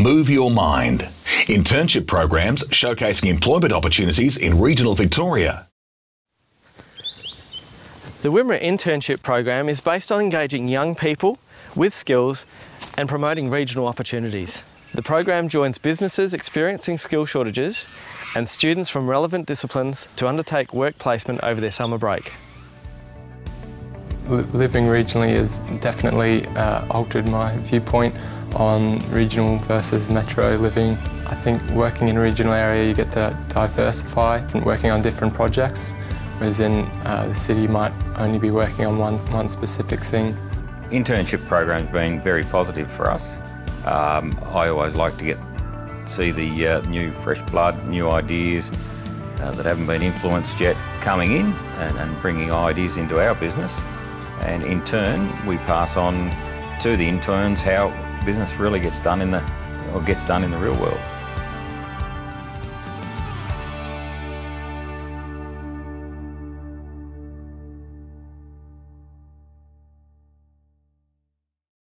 Move Your Mind. Internship programs showcasing employment opportunities in regional Victoria. The Wimmera Internship Program is based on engaging young people with skills and promoting regional opportunities. The program joins businesses experiencing skill shortages and students from relevant disciplines to undertake work placement over their summer break. Living regionally has definitely uh, altered my viewpoint on regional versus metro living. I think working in a regional area you get to diversify, working on different projects, whereas in uh, the city you might only be working on one, one specific thing. Internship program's been very positive for us. Um, I always like to get see the uh, new fresh blood, new ideas uh, that haven't been influenced yet coming in and, and, bringing ideas into our business. And in turn, we pass on to the interns how business really gets done in the or gets done in the real world.